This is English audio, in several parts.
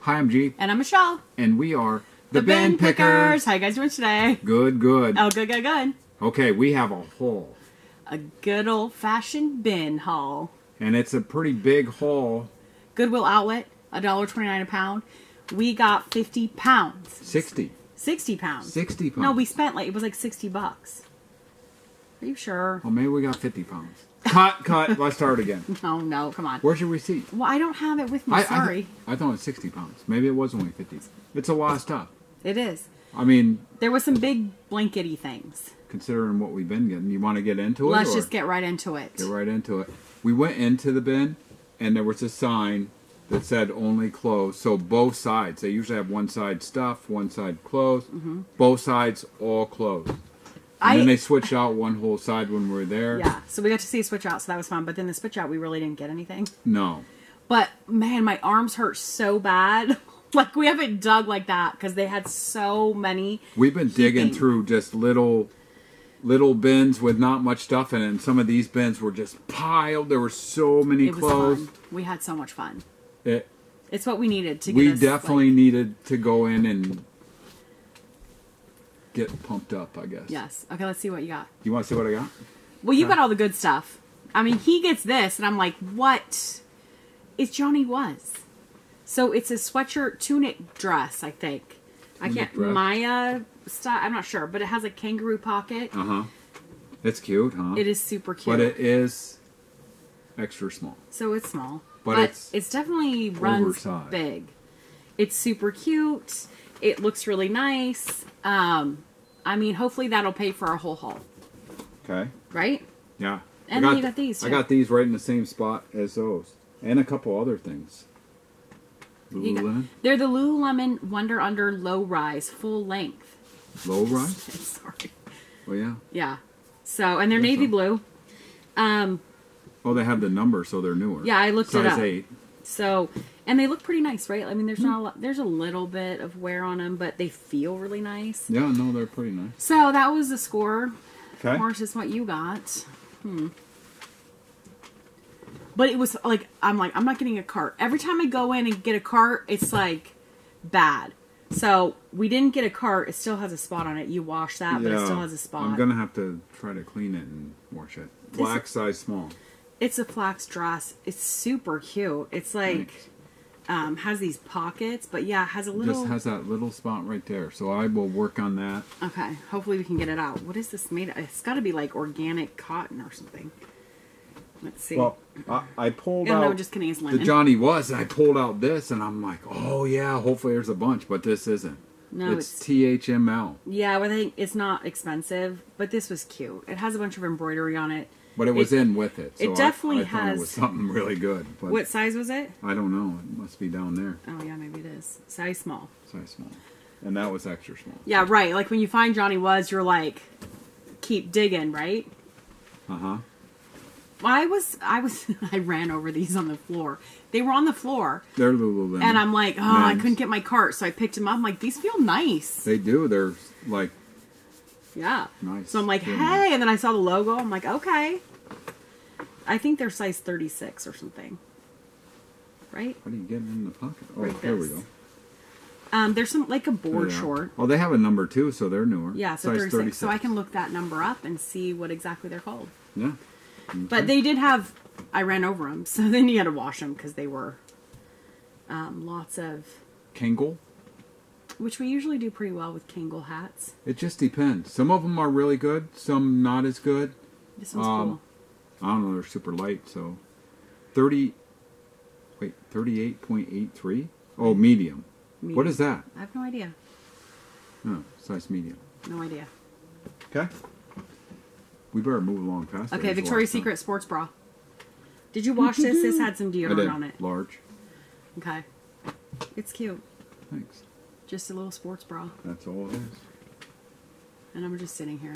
Hi, I'm G, And I'm Michelle. and we are The, bin, pickers. How you guys doing today? Good, good. Oh, good, good, good. Okay, we have a haul, A good old fashioned bin haul. and it's a pretty big haul. Goodwill outlet, $1.29 a pound. We got 50 pounds. 60. 60 pounds. 60 pounds. No, we spent like, it was like 60 bucks. Are you sure? Well, maybe we got 50 pounds. Cut, cut. Let's start again. No, no, come on. Where's your receipt? Well, I don't have it with me. I, I, Sorry. th- I thought it was 60 pounds. Maybe it was only 50. It's a lot of stuff. it is. I mean, There was some big blankety things. considering what we've been getting, you want to get into it? Let's just get right into it. get right into it. We went into the bin, and there was a sign that said only clothes. So both sides. They usually have one side stuff, one side clothes. Mm-hmm. Both sides all clothes. And I, then they switch out one whole side when we're there. yeah, so we got to see a switch out, so that was fun. But then the switch out, we really didn't get anything. No. But man, my arms hurt so bad. like we haven't dug like that because they had so many. We've been digging Heaping. through just little little bins with not much stuff in it. And some of these bins were just piled. There were so many It was clothes. fun. We had so much fun. It, It's what we needed to. Get we us, definitely like- needed to go in and get pumped up, I guess. yes. Okay, let's see what you got. You want to see what I got? Well, you got all the good stuff. I mean, he gets this, and I'm like, what? It's Johnny Was. So it's a sweatshirt tunic dress, I think. I can't. Maya style. I'm not sure, but it has a kangaroo pocket. Uh huh. It's cute, huh? It is super cute. But it is extra small. So it's small, But but, it's it's, definitely runs oversized. big. It's super cute. It looks really nice. Um, I mean, hopefully that'll pay for our whole haul, Okay. right? Yeah. And I then you got these, I got these right in the same spot as those, and a couple other things. Got- Lululemon, they're the Lululemon Wonder Under Low Rise full length. low rise. Sorry. Oh yeah. Yeah. So and they're navy blue. Um. Oh, they have the number, so they're newer. Yeah, I looked it up. Size eight. So and they look pretty nice, right? I mean, there's Hmm. not a lot, there's a little bit of wear on them, but they feel really nice. Yeah, no, they're pretty nice. So that was the score. Okay. Of course, it's what you got. Hmm. But it was like I'm like I'm not getting a cart. Every time I go in and get a cart, it's like bad. So we didn't get a cart. It still has a spot on it. You wash that, but it still has a spot. I'm gonna have to try to clean it and wash it. Black size small. It's a flax dress. It's super cute. It's like Thanks. Um has these pockets, but yeah, it has a little. Just has that little spot right there. So I will work on that. Okay, hopefully we can get it out. What is this made? of? It's got to be like organic cotton or something. Let's see. Well, I, I pulled no, out no, just kidding. It's the. Johnny was, and I pulled out this, and I'm like, oh yeah, hopefully there's a bunch, but this isn't. No, it's, it's- THML, Yeah, well, I think it's not expensive, but this was cute. It has a bunch of embroidery on it. But it was It- in with it. So it definitely I, thought it was has- something really good. But What size was it? I don't know. It must be down there, Oh yeah, maybe it is. Size small. size small, and that was extra small. Yeah, right. Like when you find Johnny Was, you're like, keep digging, right? Uh huh. I was, I was, I ran over these on the floor. They were on the floor, They're Lululemon. and I'm like, oh, I couldn't get my cart, so I picked them up. I'm like, these feel nice. They do. They're like Yeah. nice. So I'm like, hey, and then I saw the logo. I'm like, okay. I think they're size 36 or something. Right? How do you get it in the pocket? Oh, Like here we go. Um, there's some like a board short. Oh, they have a number too, so they're newer. Yeah, so Size 36. So I can look that number up and see what exactly they're called. Yeah. But they did have. I ran over them, so then you had to wash them because they were um, lots of. Kangol. Which we usually do pretty well with Kangol hats. It just depends. Some of them are really good, some not as good. This one's Um, cool. I don't know, they're super light, so 30 wait, 38.83? Oh, medium. What Medium. is that? I have no idea. Oh, size medium. No idea. Okay. We better move along fast. Okay, Victoria's Secret sports bra. Did you wash this? This had some deodorant on it. Large. Okay. It's cute. Thanks. Just a little sports bra. That's all it is. And I'm just sitting here.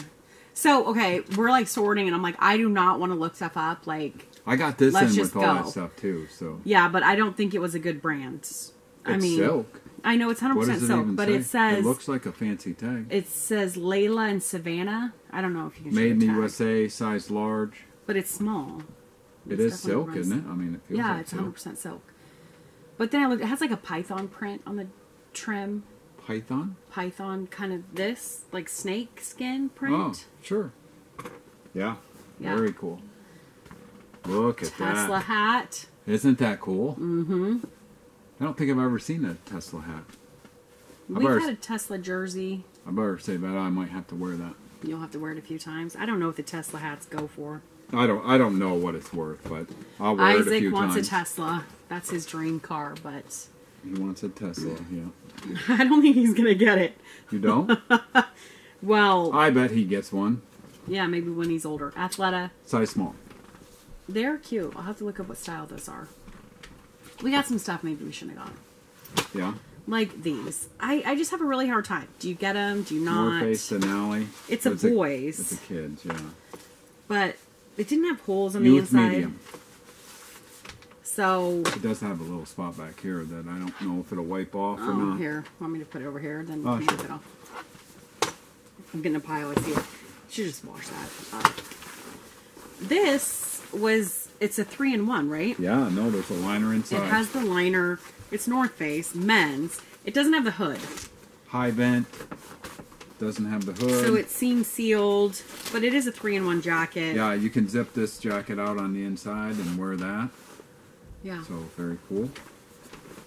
So, okay, we're like sorting, and I'm like, I do not want to look stuff up. Like, I got this Let's in just with all that go. stuff too, so. yeah, but I don't think it was a good brand. I It's mean, silk. I know it's 100% it silk, but say? it says It looks like a fancy tag. it says Layla and Savannah. I don't know if you can Made in the USA, size large. but it's small. It It's is silk, runs- isn't it? I mean, it feels Yeah, like it's 100% silk. But then I looked. It has like a python print on the trim. Python. Python kind of this like snake skin print. Oh, sure. Yeah. Yeah. Very cool. Look at Tesla that. Tesla hat. Isn't that cool? Mm-hmm. I don't think I've ever seen a Tesla hat. We've had a Tesla jersey. I better say that I might have to wear that. You'll have to wear it a few times. I don't know what the Tesla hats go for. I don't. I don't know what it's worth, but I'll wear it a Isaac few wants times. a Tesla. That's his dream car, but He wants a Tesla. Yeah. I don't think he's gonna get it. You don't? Well, I bet he gets one. yeah, maybe when he's older. Athleta, Size small. they're cute. I'll have to look up what style those are. We got some stuff maybe we shouldn't have got. Yeah. Like these. I, I just have a really hard time. Do you get them? Do you not? North Face Denali. It's a boys. It's a kids. Yeah. But it didn't have holes on the Youth inside. medium. So, It does have a little spot back here that I don't know if it'll wipe off or oh, not. here. Want me to put it over here? Then Oh, sure. it off. I'm getting a pile. I see it. Should just wash that. Uh, this was, it's a three in one, right? Yeah. No, there's a liner inside. It has the liner. It's North Face, men's. It doesn't have the hood. HyVent. Doesn't have the hood. So it's seam sealed, but it is a three in one jacket. Yeah, you can zip this jacket out on the inside and wear that. Yeah. So very cool.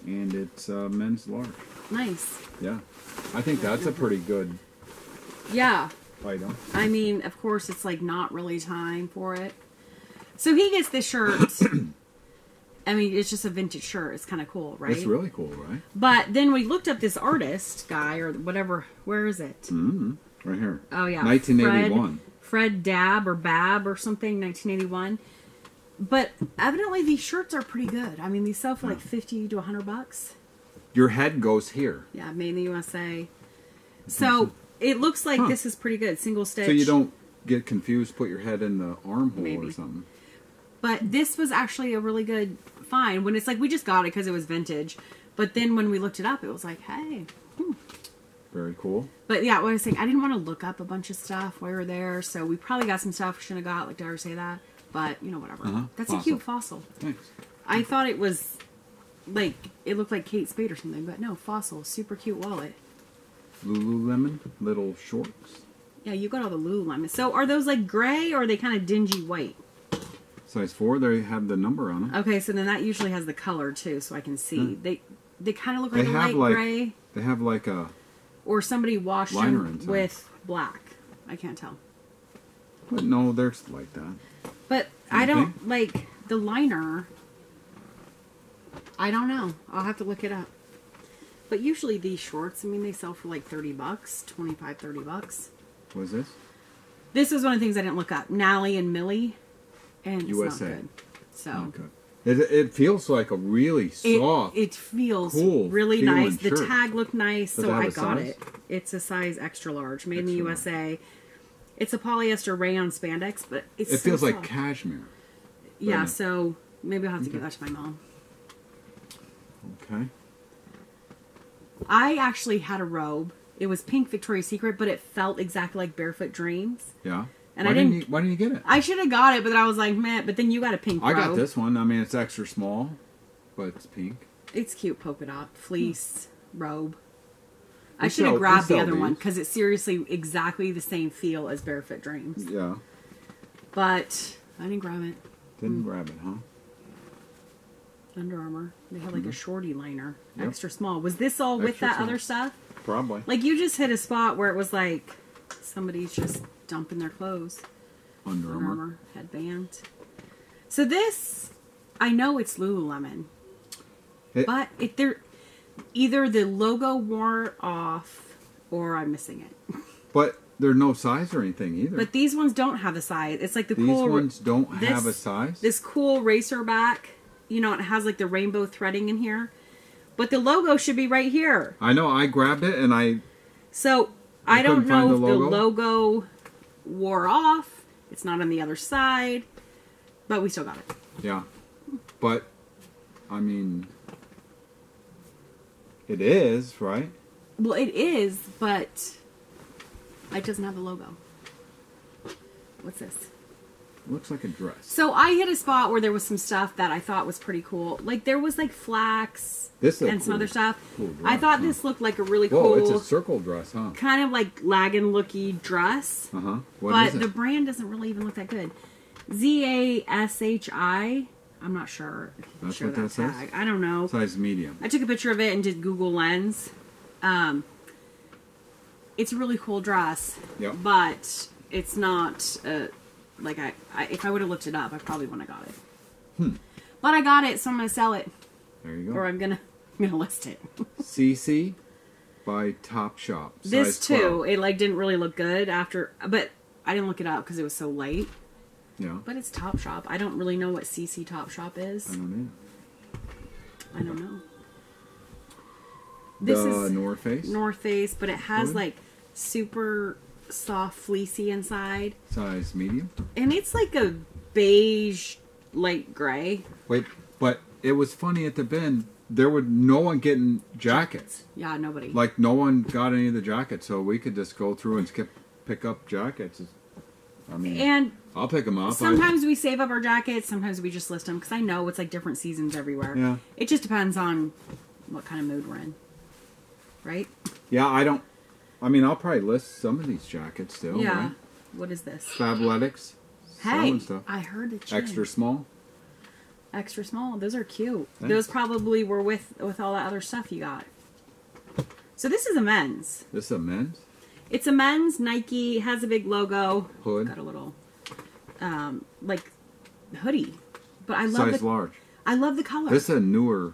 And it's uh, men's large. Nice. Yeah. I think that's a pretty good Yeah. item. I mean, of course, it's like not really time for it. So he gets this shirt. I mean, it's just a vintage shirt. It's kind of cool, right? It's really cool, right? But then we looked up this artist guy or whatever. Where is it? Mm-hmm. Right here. Oh yeah, 1981. Fred, Fred Dab or Bab or something, 1981. But evidently these shirts are pretty good. I mean, these sell for like hmm. 50 to 100 bucks. Your head goes here. Yeah, made in the USA. So it looks like Huh. this is pretty good. Single stitch. So you don't get confused, put your head in the armhole Maybe. or something. But this was actually a really good find. When it's like we just got it because it was vintage, but then when we looked it up, it was like, hey. Hmm. Very cool. But yeah, what I was saying, I didn't want to look up a bunch of stuff while we were there, so we probably got some stuff we shouldn't have got. Like, did I ever say that? But you know, whatever. Uh-huh. That's Fossil. a cute fossil. Thanks. I thought it was like it looked like Kate Spade or something, but no, fossil. Super cute wallet. Lululemon little shorts. Yeah, you got all the Lululemon. So are those like gray or are they kind of dingy white? Size four. They have the number on them. Okay, so then that usually has the color too, so I can see. They they kind of look like They a have light like gray. they have like a. or somebody washed them with black. I can't tell. But no, there's like that. But I don't think? like the liner. I don't know. I'll have to look it up. But usually these shorts, I mean, they sell for like 30 bucks, 25, 30 bucks. What is this? This is one of the things I didn't look up. Nally and Millie. And USA. good. So good. It, it feels like a really it, soft. it feels cool really nice. The tag looked nice, Does so it I got size? it. It's a size extra large, made in the Extra USA. It's a polyester rayon spandex, but it's it so feels like cashmere. Yeah, Right. so maybe I'll have to give that to my mom. Okay. I actually had a robe. It was pink Victoria's Secret, but it felt exactly like Barefoot Dreams. Yeah. And why I didn't- You, why didn't you get it? I should have got it, but then I was like, man. But then you got a pink I robe. got this one. I mean, it's extra small, but it's pink. It's cute polka dot fleece hmm. robe. I should have grabbed the other one because it's seriously exactly the same feel as Barefoot Dreams. Yeah. But I didn't grab it. Didn't Hmm. grab it, huh? Under Armour. They had like a shorty liner, Mm-hmm. Yep. extra small. Was this all with Extra that small. other stuff? Probably. Like you just hit a spot where it was like somebody's just dumping their clothes. Under Under Armour. Armour headband. So this, I know it's Lululemon, It- but it there either the logo wore off or I'm missing it. but there's no size or anything either. But these ones don't have a size. It's like the These cool ones don't this- have a size. this cool racer back. You know, it has like the rainbow threading in here, but the logo should be right here. I know. I grabbed it and I. So I I, don't know the if logo? the logo wore off. It's not on the other side, but we still got it. Yeah. But, I mean, it is right. Well, it is, but it doesn't have the logo. What's this? looks like a dress. So I hit a spot where there was some stuff that I thought was pretty cool. Like there was like flax This is a and some cool- other stuff. cool dress, I thought huh? this looked like a really Whoa, cool, it's a circle dress, huh? kind of like lagging looky dress. Uh huh. What but the brand doesn't really even look that good. Z A S H I. I'm not sure. if you can That's show what that says? I don't know. Size medium. I took a picture of it and did Google Lens. Um, it's a really cool dress, Yep. but it's not uh, like I, I. If I would have looked it up, I probably wouldn't have got it. Hmm. But I got it, so I'm gonna sell it, There you or go. I'm gonna I'm gonna list it. CC by Top Shop. this too, 12. it like didn't really look good after, but I didn't look it up because it was so late. Yeah. But it's Top Shop. I don't really know what CC Top Shop I is. don't know. I don't know. This the is North Face. North Face, but it has like super soft fleecy inside. Size medium. And it's like a beige light gray. Wait, but it was funny at the bin. There was no one getting jackets. Yeah, nobody. Like no one got any of the jackets, so we could just go through and skip, pick up jackets. I mean, and I'll pick them up. I- sometimes we save up our jackets, sometimes we just list them because I know it's like different seasons everywhere. Yeah. It just depends on what kind of mood we're in. Right? yeah, I don't. I mean, I'll probably list some of these jackets still. yeah. Right? What is this? Fabletics. Hey, stuff. I heard it. Extra small. extra small. Those are cute. Thanks. Those probably were with with all that other stuff you got. So this is a men's. This is a men's It's a men's Nike. Has a big logo. hood. Got a little, um, like hoodie. But I love Size the large. I love the color. This is a newer.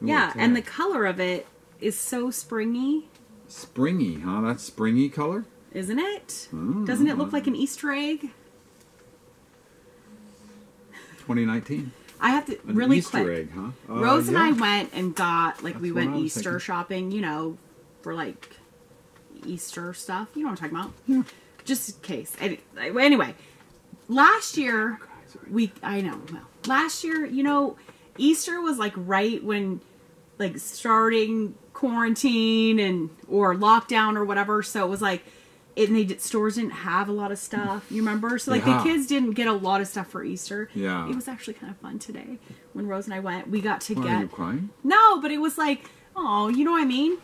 newer yeah, and the color of it is so springy, springy, huh? That's springy color. isn't it? Mm. Doesn't it look like an Easter egg? 2019. I have to An really Easter quick. egg, huh? Uh, Rose and. I went and got like we That's what went Easter thinking. shopping, you know, for like Easter stuff. You know what I'm talking about? Yeah. Just in case. Anyway, last year we I know. Well, last year, you know, Easter was like right when like starting quarantine and or lockdown or whatever. So it was like. It, and they did, stores didn't have a lot of stuff. You remember? So like Yeah. the kids didn't get a lot of stuff for Easter. Yeah. It was actually kind of fun today when Rose and I went. We got to Why, get are you crying? no, but it was like, oh, you know what I mean?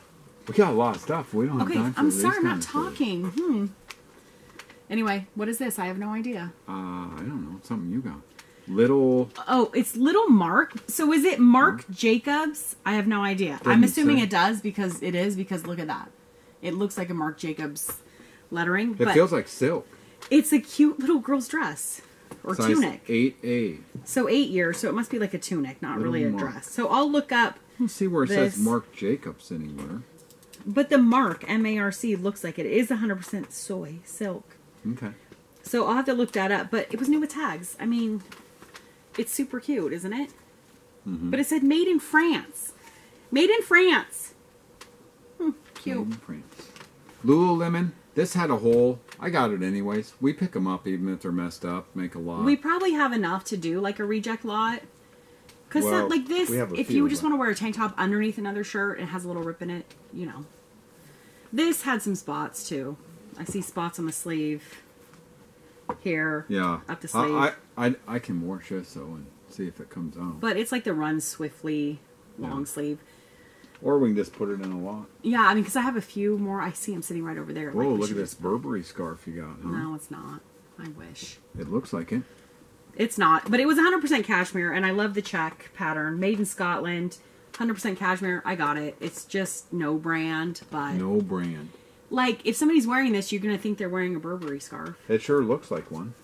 We got a lot of stuff. We don't have Okay, I'm sorry, I'm not talking. Hmm. Anyway, what is this? I have no idea. Uh, I don't know. Something you got. Little. Oh, it's Little Marc. So is it Marc Jacobs? I have no idea. I'm assuming say. it does because it is because look at that. It looks like a Marc Jacobs lettering, It feels like silk. it's a cute little girl's dress or Size tunic. 8A. So eight years, so it must be like a tunic, not Little really a Mark. dress. So I'll look up Let's see where it This- says Marc Jacobs anywhere. but the mark M A R C looks like it is 100% soy silk. Okay. So I'll have to look that up. But it was new with tags. I mean, it's super cute, isn't it? Mm-hmm. But it said made in France. Made in France. Hmm, cute. Made in France. Lululemon. This had a hole. I got it anyways. We pick them up even if they're messed up. Make a lot. We probably have enough to do like a reject lot. Because Well, like this, we have a if you just want to wear a tank top underneath another shirt and has a little rip in it, you know. This had some spots too. I see spots on the sleeve. Here. yeah. Up the sleeve. I, I, I can wash this though and see if it comes out. But it's like the run swiftly long Yeah. sleeve. or we can just put it in a lot. Yeah, I mean, because I have a few more. I see them sitting right over there. Whoa, Like, look at this Burberry scarf you got. Huh? No, it's not. I wish. It looks like it. It's not, but it was 100% cashmere, and I love the check pattern. Made in Scotland, 100% cashmere. I got it. It's just no brand, but No brand. Like if somebody's wearing this, you're gonna think they're wearing a Burberry scarf. It sure looks like one.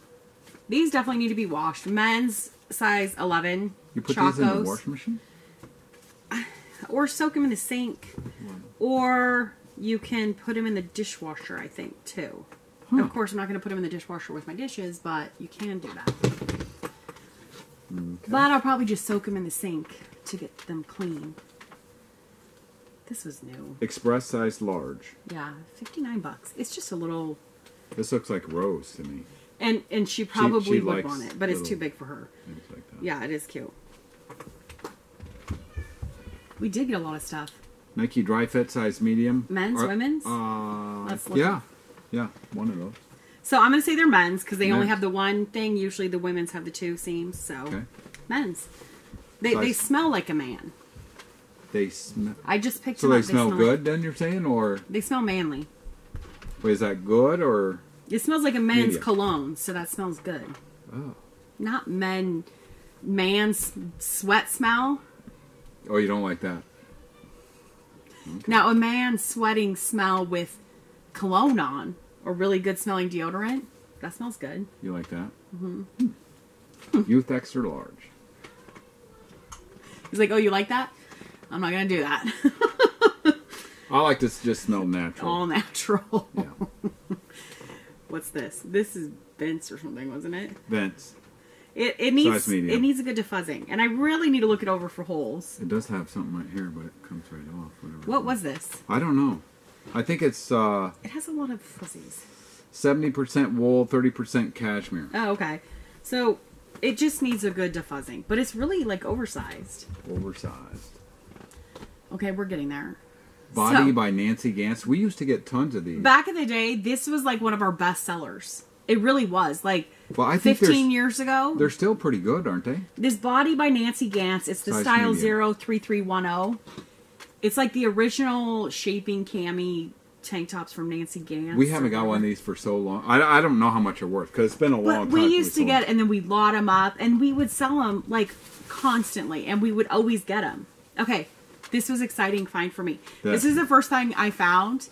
These definitely need to be washed. Men's size 11. You put these in the washing machine? or soak them in the sink, or you can put them in the dishwasher. I think too. Huh. Of course, I'm not going to put them in the dishwasher with my dishes, but you can do that. But I'll probably just soak them in the sink to get them clean. This was new. Express size large. Yeah, 59 bucks. It's just a little This looks like Rose to me. and and she probably she would want it, but it's too big for her. Like. Yeah, it is cute. We did get a lot of stuff. Nike dry fit size medium. Men's, Are- women's? Uh, yeah, yeah, one of those. So I'm gonna say they're men's because they only have the one thing. Usually the women's have the two seams. So Okay. men's. They they smell like a man. They smell. I just picked So them they up. smell like- good, then you're saying, or they smell manly. wait, is that good or? It smells like a men's Medium. cologne, so that smells good. Oh, Not men, man's sweat smell. oh, you don't like that? Now, a man sweating smell with cologne on or really good smelling deodorant, that smells good. You like that? Mm-hmm. Youth extra large. He's like, "Oh, you like that? I'm not gonna do that. I like to s- just smell natural. All natural." Yeah. What's this? This is Vince or something, wasn't it? Vents. It it needs it needs a good defuzzing, and I really need to look it over for holes. It does have something right here, but it comes right off. Whatever. What was this? I don't know. I think it's uh, It has a lot of fuzzies. 70% wool, 30% cashmere. Oh, okay. So it just needs a good defuzzing, but it's really like oversized. Oversized. Okay, we're getting there. Body So- by Nancy Ganz. We used to get tons of these. Back in the day, this was like one of our best sellers. It really was. Like Well, I think 15 years ago, They're still pretty good, aren't they? this body by Nancy Ganz, it's the Size style medium. 03310. It's like the original shaping cami tank tops from Nancy Ganz. We haven't got one of these for so long. I, I don't know how much they're worth because it's been a long But time. we used to get, and then we'd lot them up, and we would sell them like constantly, and we would always get them. Okay, this was exciting find for me. That- This is the first thing I found.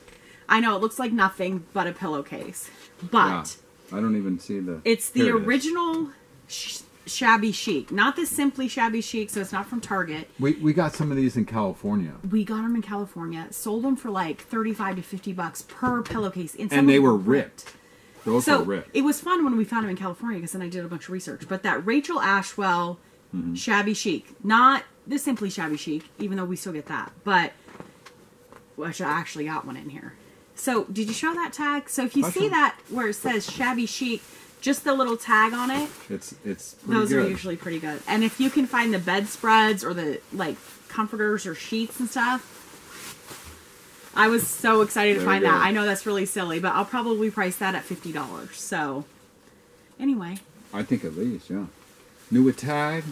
I know it looks like nothing but a pillowcase, but Yeah, I don't even see the. it's the Here it is. original sh- shabby chic, not the simply shabby chic. So it's not from Target. We, we got some of these in California. We got them in California, sold them for like thirty-five to fifty bucks per pillowcase, and, And they were ripped. Those So were ripped. it was fun when we found them in California because then I did a bunch of research. But that Rachel Ashwell Mm-hmm. shabby chic, not the simply shabby chic, even though we still get that, but which I actually got one in here. So did you show that tag? So if you see that where it says shabby chic, just the little tag on it, It's it's pretty those good. are usually pretty good. And if you can find the bedspreads or the like comforters or sheets and stuff. I was so excited to find that. I know that's really silly, but I'll probably price that at fifty dollars. So anyway. I think at least, yeah. New with tag.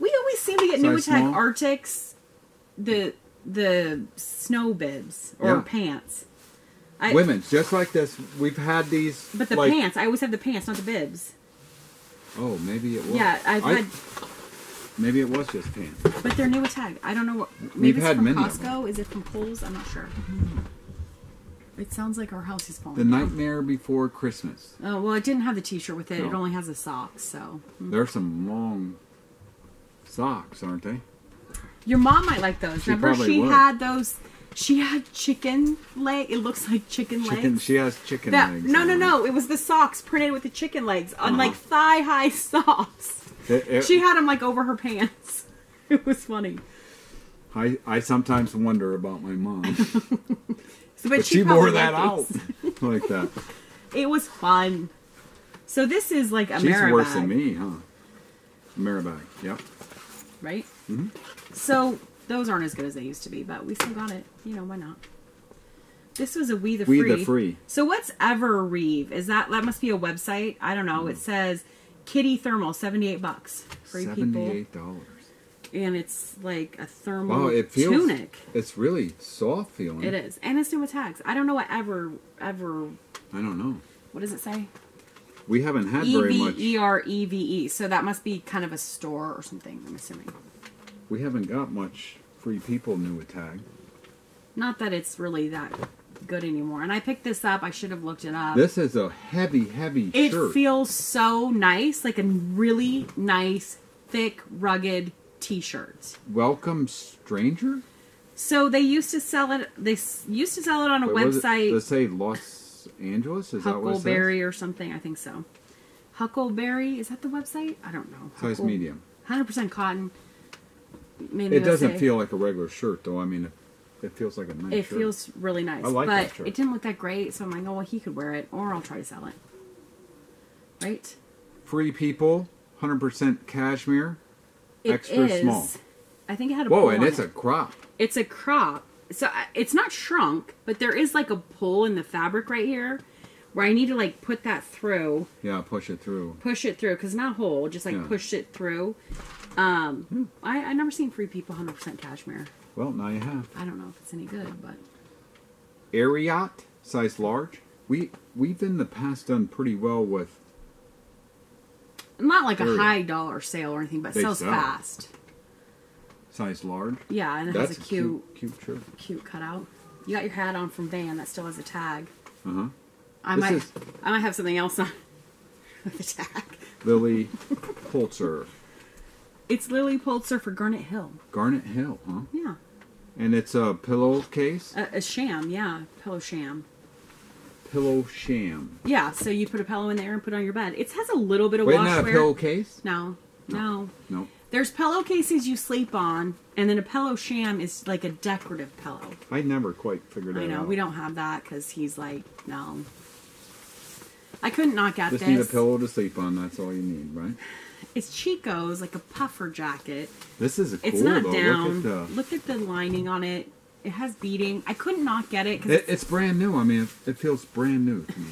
We always seem to get Size attack small? Arctics, the the snow bibs or Yeah. pants. I, Women's, just like this. We've had these. but the like, pants, I always have the pants, not the bibs. Oh, maybe it was. Yeah, I've I- had, Maybe it was just pants. but they're new attack. I don't know what. Maybe We've it's had from many Costco. Is it from Kohl's? I'm not sure. Mm-hmm. It sounds like our house is falling. The down. Nightmare Before Christmas. Oh well, it didn't have the T-shirt with it. It only has the socks. So hmm. There's some long socks, aren't they? your mom might like those. She Remember, she would. had those. She had chicken leg. It looks like chicken, Chicken. legs. She has chicken That, legs. no, no, no. It was the socks printed with the chicken legs on Uh-huh. like thigh high socks. It- it- She had them like over her pants. It was funny. I, I sometimes wonder about my mom. So, But she, probably wore that out like that. It was fun. So this is like a She's worse than me, huh? Marabag. Yep. Right? Mm-hmm. So those aren't as good as they used to be, but we still got it. You know why not? This was a We the We Free. the Free. So what's Ever Reeve? Is that that must be a website? I don't know. Mm. It says Kitty Thermal, seventy eight bucks. Free people. Seventy-eight dollars. and it's like a thermal Wow, it feels. tunic. It's really soft feeling. It is, and it's new with tags. I don't know what ever ever. I don't know. What does it say? We haven't had E very much. E R E V E. So that must be kind of a store or something. I'm assuming. We haven't got much free people new with tag. Not that it's really that good anymore. And I picked this up. I should have looked it up. This is a heavy, heavy it shirt. It feels so nice, like a really nice, thick, rugged T-shirt. Welcome, stranger. So they used to sell it. They used to sell it on a Wait, website. It say Los Angeles? Is that what it says? Huckleberry or something. I think so. Huckleberry is that the website? I don't know. Size medium. Hundred percent cotton. Maybe It doesn't say- feel like a regular shirt, though. I mean, it, it feels like a nice It shirt. feels really nice. I like but that shirt. it didn't look that great, so I'm like, oh well, he could wear it, or I'll try to sell it. Right? free people, hundred percent cashmere, It extra is- small. I think it had a Whoa, and it's it. a crop. it's a crop. So it's not shrunk, but there is like a pull in the fabric right here, where I need to like put that through, Yeah, push it through. push it through, because not whole, just like Yeah. push it through. Um, I I never seen Free People 100% cashmere. Well, now you have. I don't know if it's any good, but Ariat, size large. We we've in the past done pretty well with not like a high dollar sale or anything, but They sells sell. fast. Size large. Yeah, and it That's has a cute, cute, shirt. cute cutout. You got your hat on from Van that still has a tag. Uh huh. I This might, is- I might have something else on with the tag. Lilly Pulitzer, It's Lilly Pulitzer for Garnet Hill. Garnet Hill, huh? Yeah, And it's a pillowcase, a, a sham. Yeah, pillow sham. pillow sham. Yeah, so you put a pillow in there and put it on your bed. It has a little bit of Wait, that a pillowcase? No, no. No. There's pillowcases you sleep on, and then a pillow sham is like a decorative pillow. I never quite figured that out. I know we don't have that because he's like, no. I couldn't knock out Just this. need a pillow to sleep on. That's all you need, right? It's Chico's, like a puffer jacket. This is a cool It's not though. down. Look at the. Look at the lining on it. It has beading. I couldn't not get it, 'cause It, it's brand new. I mean, it, it feels brand new to me.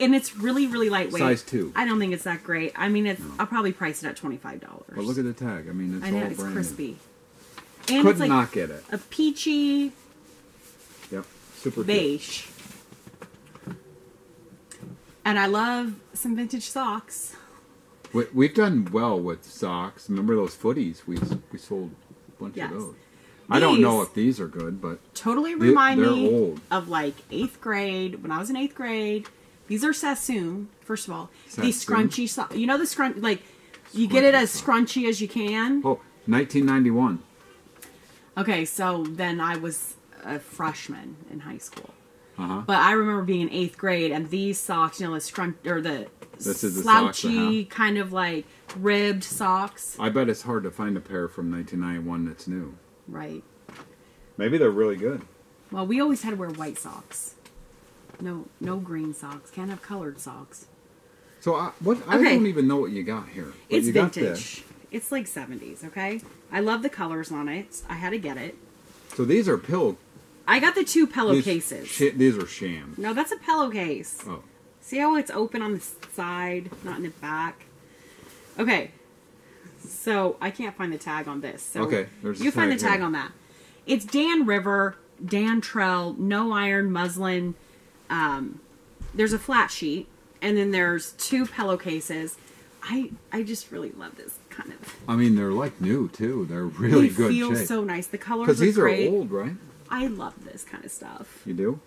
And it's really, really lightweight. Size two. I don't think it's that great. I mean, it's. I'll probably price it at twenty five dollars. But look at the tag. I mean, it's I know all it's brand crispy. new. And Could it's like not get it. a peachy Yep. Super cute. beige. And I love some vintage socks. We, we've done well with socks. Remember those footies? We we sold a bunch Yes. of those. I don't know if these are good, but Totally remind they're me old. of like eighth grade. When I was in eighth grade, these are Sassoon. First of all, these scrunchy socks. You know the scrunch like you get it as scrunchy as you can. oh, 1991. Okay, so then I was a freshman in high school. Uh huh. But I remember being in eighth grade, and these socks, you know, the scrunch or the This is the socks, slouchy uh-huh. kind of like ribbed socks. I bet it's hard to find a pair from 1991 that's new. Right. Maybe they're really good. Well, we always had to wear white socks. No, no green socks. Can't have colored socks. So I, what? I Okay. don't even know what you got here. But It's you got this. vintage. It's like 70s, okay? I love the colors on it. I had to get it. So these are pill. I got the two pillowcases. shi- these are shams. No, that's a pillowcase. Oh, See how it's open on the side, not in the back? Okay. So I can't find the tag on this. So Okay, there's you find the tag tag here. on that. It's Dan River, Dan Trell, no iron muslin. Um, there's a flat sheet, and then there's two pillowcases. I I just really love this kind of. I mean they're like new too. They're really they good feel shape. so nice. The colors Because these great. are old, right? I love this kind of stuff. You do.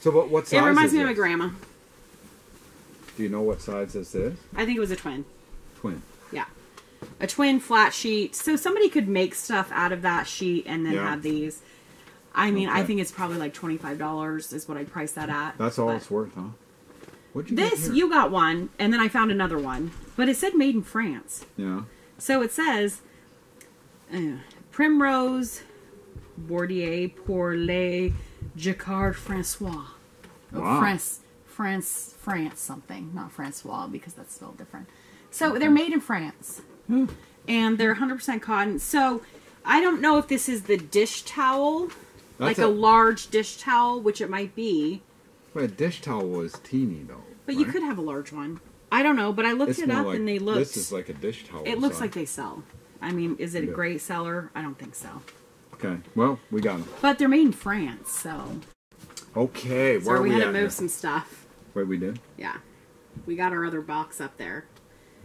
So what? What size? it reminds me of my grandma. Do you know what size is this is? I think it was a twin. Twin. Yeah. A twin flat sheet. So somebody could make stuff out of that sheet and then Yeah. have these. I mean, I think it's probably like $25 is what I priced that at. That's all But it's worth, huh? What'd you This, you got one, and then I found another one. But it said made in France. Yeah. So it says uh, Primrose Bordier pour les Jacquard Francois. Oh, Wow. France, France, France something. Not Francois because that's spelled different. So they're made in France. And they're 100% cotton. So I don't know if this is the dish towel, like a, a- large dish towel, which it might be. Well, a dish towel was teeny though. But you could have a large one. I don't know, but I looked It's it up like, and they look. This is like a dish towel. It looks like they sell. I mean, is it a Yeah. great seller? I don't think so. Okay. Well, we got them. But they're made in France, so. Okay. So Where are we we, had to move here? some stuff. Wait, we did. Yeah. We got our other box up there.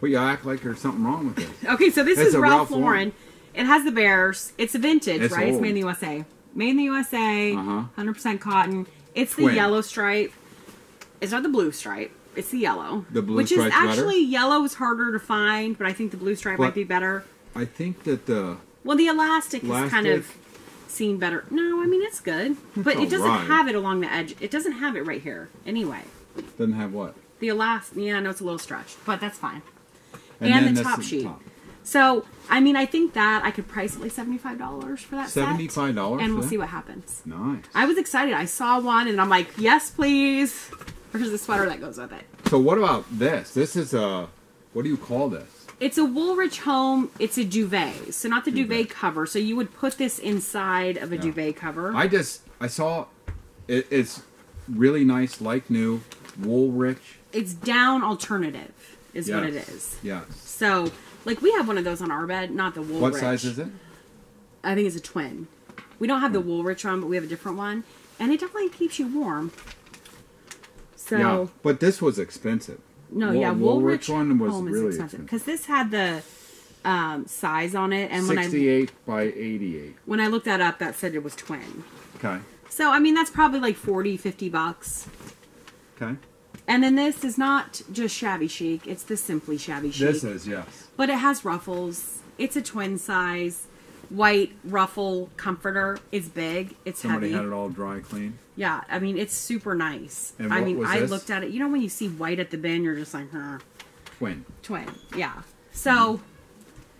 Well, you act like there's something wrong with it. Okay, so this It's is Ralph, Ralph Lauren. Lauren. It has the bears. It's a vintage, It's right? It's made in the USA. Made in the USA. Uh-huh. 100% cotton. It's the Twin. yellow stripe. It's not the blue stripe. It's the yellow. The blue Which is stripe's better? actually yellow is harder to find, but I think the blue stripe But- might be better. I think that the Well, the elastic, is kind of seen better. No, I mean it's good, but it doesn't alright. have it along the edge. It doesn't have it right here. Anyway, doesn't have what. the elastic. Yeah, I know it's a little stretched, but that's fine. And, And the top sheet. top. So, I mean, I think that I could price it like seventy-five dollars for that $75 and we'll see what happens. Nice. I was excited. I saw one, and I'm like, yes, please. There's the sweater that goes with it. So what about this? This is a. What do you call this? It's a Woolrich Home. It's a duvet, so not the duvet, Duvet. cover. So you would put this inside of a Yeah. duvet cover. I just I saw it, it's really nice, like new, Woolrich. It's down alternative, is what it is. Yes. Yes. So, like, we have one of those on our bed, not the wool What size is it? I think it's a twin. We don't have the Woolrich one, but we have a different one, and it definitely keeps you warm. So yeah, but this was expensive. no, Wool- yeah, Wool Woolrich one was home is really expensive expensive. because this had the um, size on it, and when I Sixty-eight by eighty-eight. when I looked that up, that said it was twin. Okay. So I mean, that's probably like 40, 50 bucks. Okay. And then this is not just shabby chic; it's the simply shabby chic. This is yes. but it has ruffles. It's a twin size white ruffle comforter. It's big. It's Somebody heavy. had it all dry clean. Yeah, I mean it's super nice. And I mean, I this? looked at it. You know when you see white at the bin, you're just like, huh, Twin. twin. Yeah. So mm-hmm.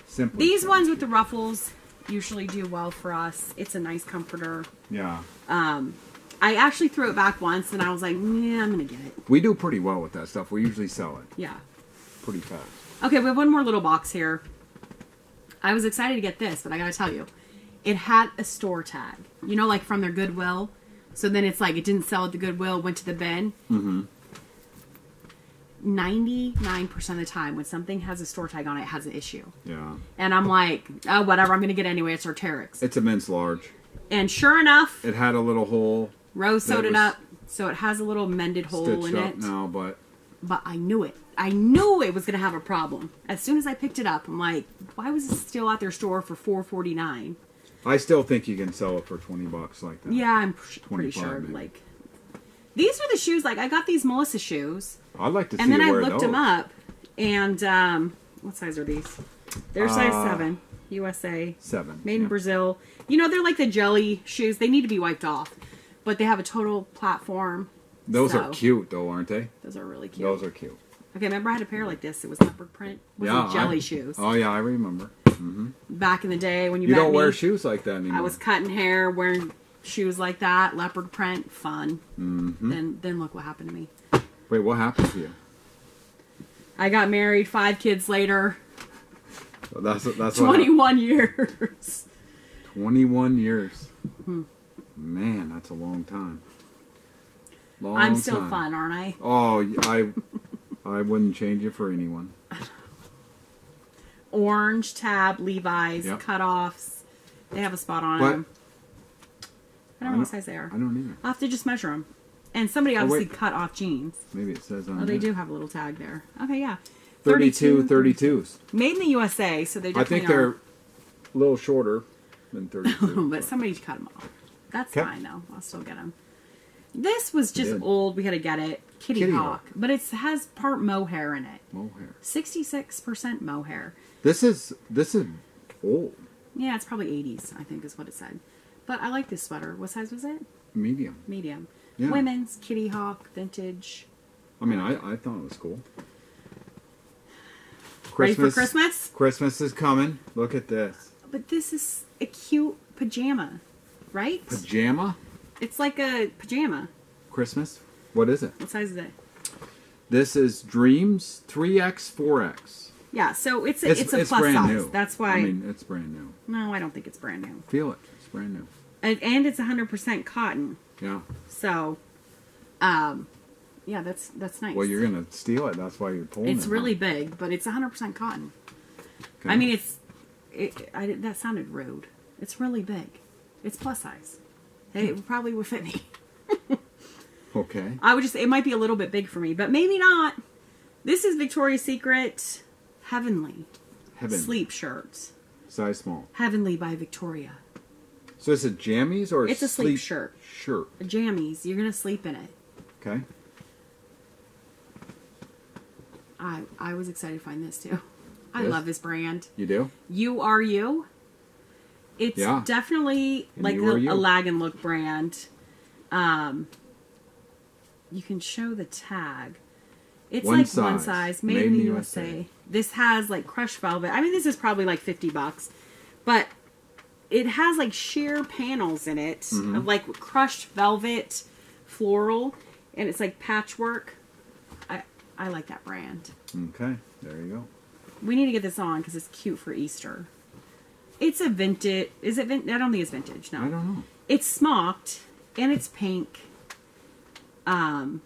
Simply. these ones with the ruffles usually do well for us. It's a nice comforter. Yeah. Um, I actually threw it back once, and I was like, yeah, I'm gonna get it. We do pretty well with that stuff. We usually sell it Yeah. pretty fast. Okay, we have one more little box here. I was excited to get this, but I gotta tell you, it had a store tag. You know, like from their Goodwill. So then it's like it didn't sell at the Goodwill, went to the bin. Mm-hmm. Ninety-nine percent of the time, when something has a store tag on it, it has an issue. Yeah. And I'm like, oh, whatever. I'm gonna get it anyway. It's Arc'teryx. It's a men's large. And sure enough, It had a little hole Rose sewed it was up, so it has a little mended hole in up it. now, but but I knew it. I knew it was going to have a problem. As soon as I picked it up, I'm like, why was it still at their store for 4.49? I still think you can sell it for twenty bucks like that. Yeah, I'm pr- pretty sure. maybe. Like, these were the shoes. Like, I got these Melissa shoes, I'd like to see and then I looked those. them up, and um, what size are these? They're size Uh, seven, USA, Seven. made in. Brazil. You know, they're like the jelly shoes. They need to be wiped off, but they have a total platform. Those so- are cute though, aren't they? Those are really cute. Those are cute. Okay, remember I had a pair like this. It was leopard print. It was yeah. like jelly I- shoes. Oh yeah, I remember. Mm-hmm. Back in the day when you, You don't wear shoes like that anymore. I was cutting hair, wearing shoes like that, leopard print, fun. Mm-hmm. Then, then look what happened to me. Wait, what happened to you? I got married, five kids later, That's that's twenty-one years. 21 years. Hmm. Man, that's a long time. Long I'm still time. fun, aren't I? Oh, I I wouldn't change it for anyone. Orange tab, Levi's, Yep. cutoffs. They have a spot on What? them. I don't know what size they are. I don't either. I'll have to just measure them. And somebody Oh, obviously wait. cut off jeans. Maybe it says on Oh, they do have a little tag there. Okay, yeah. 32, 32s. Made in the USA, so they just I think they're are. a little shorter than 32. but somebody cut them off. That's Okay. fine though. I'll still get them. This was just old. We had to get it. Kitty, Kitty Hawk, Hawk. but it has part mohair in it. mohair. Sixty-six percent mohair. This is this is old. Yeah, it's probably eighties. I think is what it said. But I like this sweater. What size was it? Medium. Medium. Yeah. Women's Kitty Hawk vintage. I mean, I, I thought it was cool. Ready for Christmas? Christmas is coming. Look at this. But this is a cute pajama, right? Pajama It's like a pajama. Christmas. What is it? What size is it? This is Dreams 3X 4X. Yeah, so it's a, it's, a plus brand size. new. That's why. I mean, it's brand new. no, I don't think it's brand new. Feel it. It's brand new. and, and it's 100% cotton. Yeah. So, um, yeah, that's that's nice. Well, you're gonna steal it. That's why you're pulling it. it's it. really huh? big, but it's 100% cotton. Okay. I mean, it's it, I, that sounded rude. It's really big. It's plus size. It probably would fit me. okay. I would just it might be a little bit big for me, but maybe not. This is Victoria's Secret Heavenly Heaven. sleep shirts. Size small. Heavenly by Victoria. So is it jammies or It's a sleep shirt. Shirt. Jammies. You're gonna sleep in it. Okay. I I was excited to find this too. I Yes? love this brand. You do? You are you. It's Yeah. definitely And like are a, Lagenlook brand. Um, you can show the tag. It's One like one size. size, made, in the USA. This has like crushed velvet. I mean, this is probably like fifty bucks, but it has like sheer panels in it Mm-hmm. of like crushed velvet, floral, and it's like patchwork. I I like that brand. Okay. There you go. We need to get this on because it's cute for Easter. It's a vintage. Is it? Vin- I don't think it's vintage. No, I don't know. It's smocked and it's pink. um,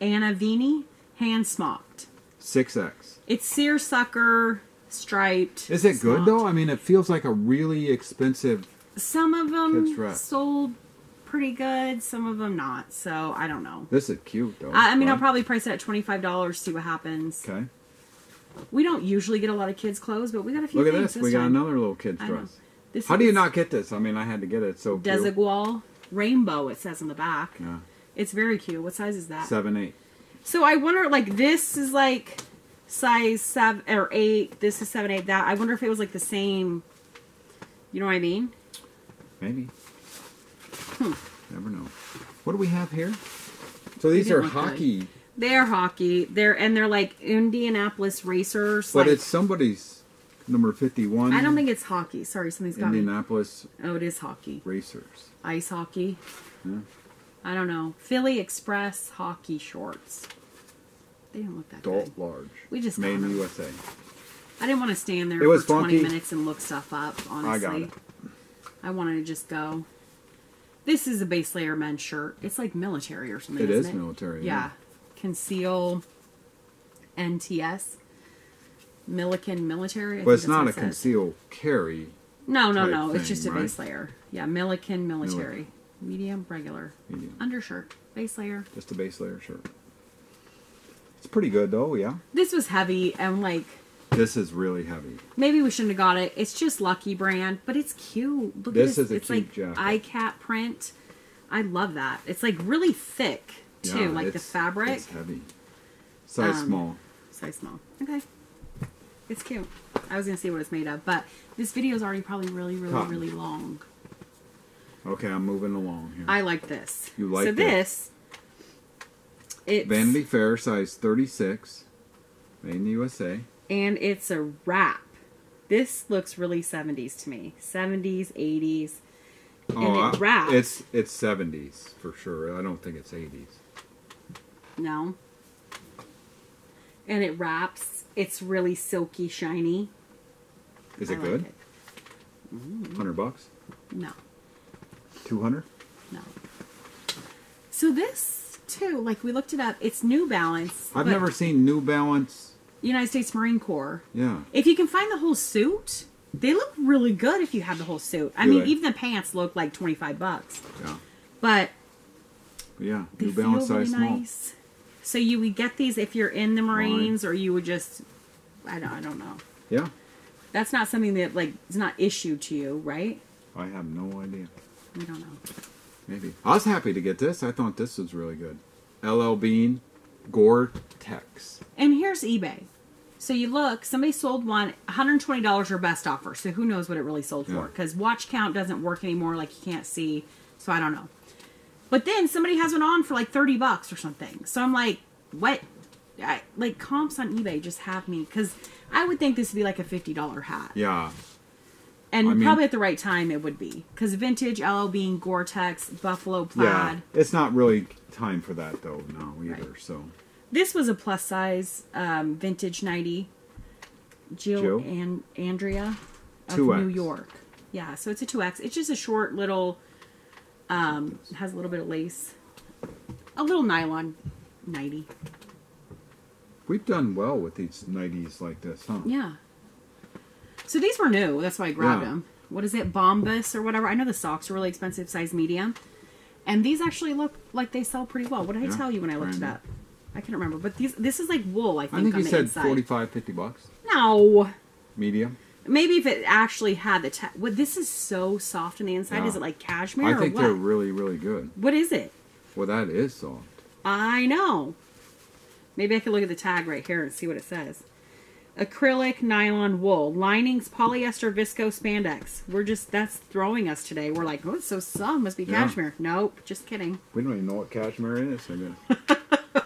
Anavini hand smocked. Six X. It's seersucker striped. Is it good smocked. though? I mean, it feels like a really expensive. Some of them sold pretty good, some of them not. So I don't know. This is cute though. I, I mean, I'll probably price it at twenty five dollars. See what happens. Okay. We don't usually get a lot of kids' clothes, but we got a few. Look at things this. We got another little kid's dress. This How do you not get this? I mean, I had to get it. So cute. Desigual rainbow. It says on the back. Yeah. It's very cute. What size is that? Seven, eight. So I wonder, like, this is like size seven or eight. This is seven, eight. That I wonder if it was like the same. You know what I mean? Maybe. Hmm. Never know. What do we have here? So these are hockey. They're hockey. They're and they're like Indianapolis racers. but like, it's somebody's number fifty-one. I don't think it's hockey. Sorry, something's got me. Indianapolis Oh, it is hockey. Racers. Ice hockey. Yeah. I don't know. Philly Express hockey shorts. They didn't look that Adult good. large. We just made in. USA. I didn't want to stand there It was for 20 minutes and look stuff up, honestly. I got it. I wanted to just go. This is a base layer men's shirt. It's like military or something. It is military, Yeah. yeah. Conceal NTS. Milliken military. I But it's not a conceal carry. No, no, no. It's just a right? base layer. Yeah, Milliken military. Medium, regular. Medium. Undershirt. Base layer. Just a base layer shirt. It's pretty good though, yeah. This was heavy and like This is really heavy. maybe we shouldn't have got it. It's just Lucky brand, but it's cute. Look This at is a it's cute like jacket. ikat print. I love that. It's like really thick too, Yeah, like the fabric. It's heavy. Size Um, small. Size small. Okay. It's cute. I was gonna see what it's made of, but this video is already probably really, really, Cotton. really long. Okay, I'm moving along here. I like this. You like so this? this. It's Vanity Fair size 36. Made in the USA. and it's a wrap. This looks really 70s to me. 70s, 80s. And it wraps. Oh, It's it's 70s for sure. I don't think it's 80s. No. And it wraps. It's really silky, shiny. Is it like good? it. Mm-hmm. 100 bucks? No, 200? no. So this too, like we looked it up. It's New Balance. I've never seen New Balance. United States Marine Corps. Yeah. If you can find the whole suit, they look really good. If you have the whole suit, I Do mean, they? even the pants look like twenty five bucks. Yeah. But Yeah. New Balance really size small. So you would get these if you're in the Marines, or you would just, I don't, I don't know. Yeah. That's not something that like is not issued to you, right? I have no idea. We don't know. Maybe. I was happy to get this. I thought this was really good. LL Bean Gore Tex. And here's eBay. So you look, somebody sold one, $120 or best offer. So who knows what it really sold for? Because watch count doesn't work anymore, like you can't see. So I don't know. But then somebody has one on for like 30 bucks or something. So I'm like, what? I, like comps on eBay just have me because I would think this would be like a $50 hat. Yeah. And I mean- probably at the right time it would be. Because vintage, LL Bean, Gore-Tex, Buffalo Plaid. Yeah. It's not really time for that though now either. Right. So This was a plus size um, vintage 90. Jill, Jill? and Andrea of 2X. New York. Yeah, so it's a 2X. It's just a short little, um, has a little bit of lace. A little nylon 90. we've done well with these 90s like this, huh? Yeah. So these were new. That's why I grabbed Yeah. them. What is it? Bombas or whatever. I know the socks are really expensive, size medium. And these actually look like they sell pretty well. What did I tell you when I looked it up? I can't remember. But these this is like wool, I think, I think on you the said inside. 45, 50 bucks. No. Medium. Maybe if it actually had the ta- well, this is so soft on the inside. Yeah. Is it like cashmere I think they're really, really good. what is it? Well, that is soft. I know. Maybe I could look at the tag right here and see what it says. Acrylic nylon wool linings polyester visco spandex. We're just that's throwing us today. We're like, oh, it's so soft, must be Yeah. cashmere. Nope, just kidding. We don't even know what cashmere is. I guess.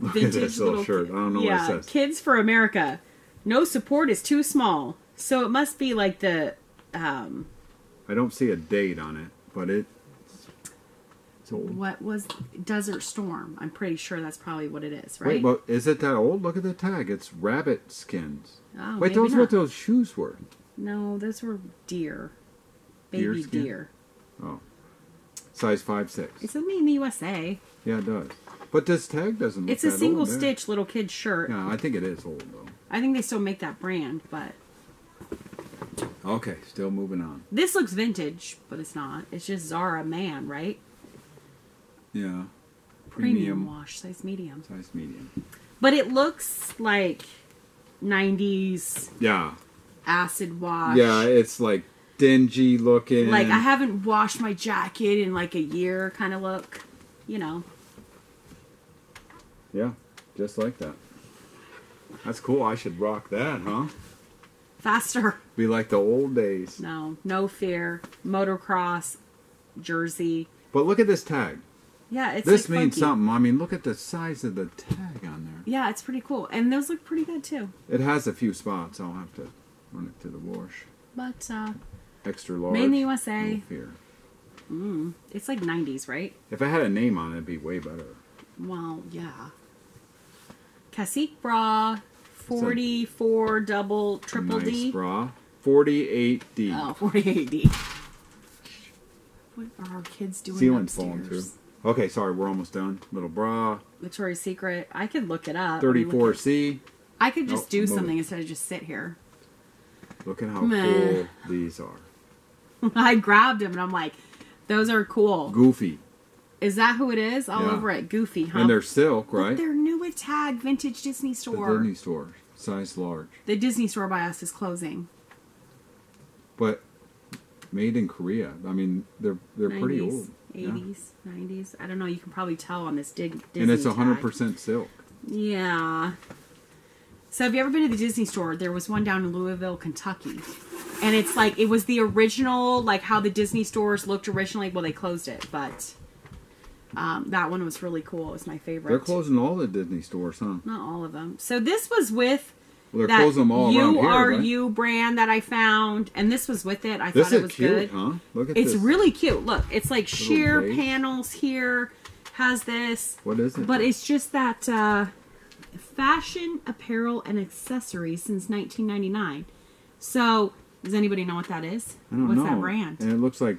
Look at this little shirt. I don't know yeah, what it says. Kids for America. No support is too small. So it must be like the um I don't see a date on it, but it. It's old. what was Desert Storm. I'm pretty sure that's probably what it is, right? Wait, but is it that old? Look at the tag. It's rabbit skins. Oh, Wait, those are not. what those shoes were. No, those were deer. Deer Baby skin? deer. Oh. Size five six. It says me in the USA. Yeah, it does. But this tag doesn't. Look It's a single old, stitch little kid shirt. Yeah, I think it is old though. I think they still make that brand, but Okay, still moving on. this looks vintage, but it's not. It's just Zara man, right? Yeah. Premium, wash, size medium. size medium. But it looks like 90s Yeah. acid wash. Yeah, it's like dingy looking. Like I haven't washed my jacket in like a year kind of look, you know. Yeah, just like that. That's cool. I should rock that, huh? Faster. Be like the old days. No, no fear. Motocross jersey. But look at this tag. Yeah, it's this like means funky. something. I mean, look at the size of the tag on there. Yeah, it's pretty cool. And those look pretty good too. It has a few spots. I'll have to run it to the wash. But uh Extra large. Made in the USA. No fear. mm, it's like 90s, right? If I had a name on it, it'd be way better. Well, yeah. Cacique bra, 44 double triple nice D. bra. 48D. Oh, 48D. What are our kids doing Ceiling's falling through. Okay, sorry, we're almost done. Little bra. Victoria's Secret. I could look it up. Let me look at- 34C. I could just Nope, do something it. instead of just sit here. Look at how Meh. cool these are. I grabbed them and I'm like, those are cool. Goofy. Is that who it is? All Yeah. over it. Goofy, huh? And they're silk, right? They're new at Tag Vintage Disney store. The Store. Disney store. Size large. The Disney store by us is closing. But made in Korea. I mean, they're they're pretty 90s, old. Yeah. 80s, 90s. I don't know. You can probably tell on this dig, Disney And it's tag. 100% silk. Yeah. So have you ever been to the Disney store? There was one down in Louisville, Kentucky. And it's like it was the original, like how the Disney stores looked originally. Well, they closed it, but um, that one was really cool. It was my favorite. They're closing all the Disney stores, huh? Not all of them. So this was with Well, they're that closing them all you around here, right? you brand that I found, and this was with it. I This thought it was cute, good. huh? Look at It's this. really cute. Look, it's like sheer lace. panels here. Has this, What is it? but it's just that uh, fashion apparel and accessories since 1999. So, does anybody know what that is? I don't What's know. that brand? And it looks like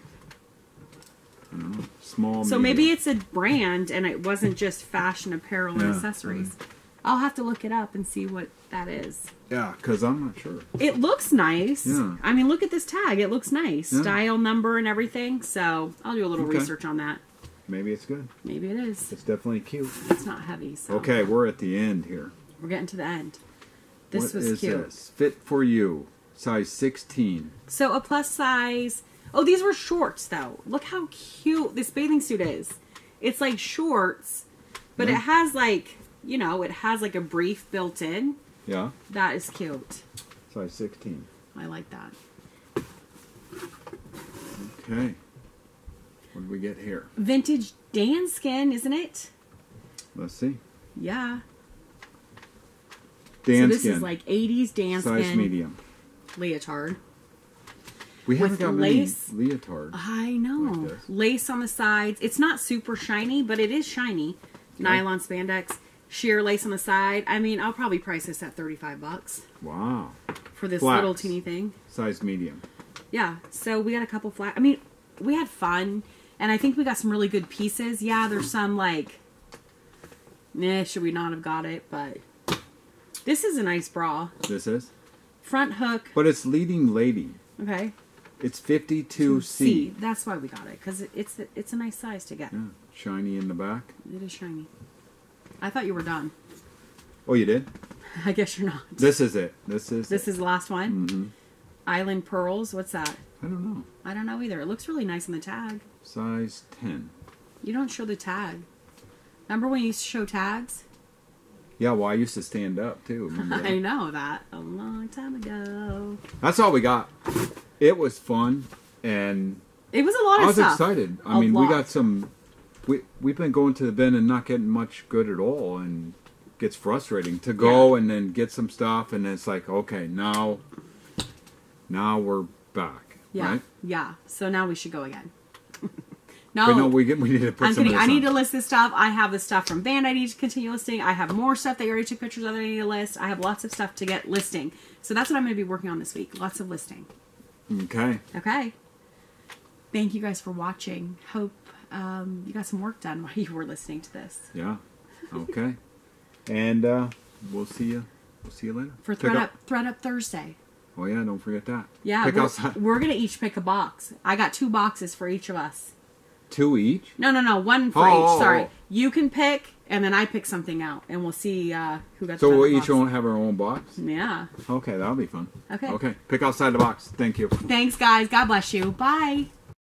I know, small. So medium. maybe it's a brand and it wasn't just fashion apparel and Yeah, accessories. I'll have to look it up and see what that is. yeah, because I'm not sure. It looks nice. Yeah. I mean, look at this tag. It looks nice. Yeah. Style number and everything. So I'll do a little Okay. research on that. Maybe it's good. Maybe it is. It's definitely cute. It's not heavy. So Okay, we're at the end here. we're getting to the end. This What was is cute. this? Fit for you, size 16. So a plus size. Oh, these were shorts though. Look how cute this bathing suit is. It's like shorts, but Yeah. it has like you know it has like a brief built in. Yeah, That is cute. size 16. I like that. Okay. What do we get here? Vintage Danskin, isn't it? Let's see. Yeah. Dan so this skin, is like 80s Dan size skin medium. leotard. We haven't got lace. many leotards. I know. Like. Lace on the sides. It's not super shiny, but it is shiny. Nylon spandex, sheer lace on the side. I mean, I'll probably price this at 35 bucks Wow. for this little teeny thing. Size medium. Yeah. So we got a couple flat. I mean, we had fun, and I think we got some really good pieces. Yeah, there's some like, nah, should we not have got it? But this is a nice bra. This is. Front hook. But it's leading lady. Okay. It's 52C. That's why we got it because it's it's a nice size to get. Yeah. Shiny in the back. It is shiny. I thought you were done. Oh, you did? I guess you're not. This is it. This is This it. is the last one. Mm -hmm. Island pearls. What's that? I don't know. I don't know either. It looks really nice on the tag. Size 10. You don't show the tag. Remember when you used to show tags? Yeah, well, I used to stand up too. I know that a long time ago. That's all we got. It was fun, and It was a lot of fun. I was stuff. excited. I A mean, we got some. We we've been going to the bin and not getting much good at all, and gets frustrating to go and then get some stuff, and it's like, okay, now, now we're back, Yeah, right? yeah. So now we should go again. no, But no, we get we need to put I'm some. kidding. I need to list this stuff. I have the stuff from Van. I need to continue listing. I have more stuff that you already took pictures of that I need to list. I have lots of stuff to get listing. So that's what I'm going to be working on this week. Lots of listing. Okay. Okay. Thank you guys for watching. Hope um, you got some work done while you were listening to this. Yeah. Okay. and uh, we'll see you. We'll see you later. For ThredUp- Up, ThredUp Thursday. Oh yeah, don't forget that. Yeah, Pick we're, outside. we're gonna each pick a box. I got two boxes for each of us. Two each. No, no, no, one for Oh, each. Sorry, oh. you can pick, and then I pick something out, and we'll see uh, who got. So we'll each box. have our own box. Yeah. Okay, that'll be fun. Okay. Okay. Pick outside the box. Thank you. Thanks, guys. God bless you. Bye.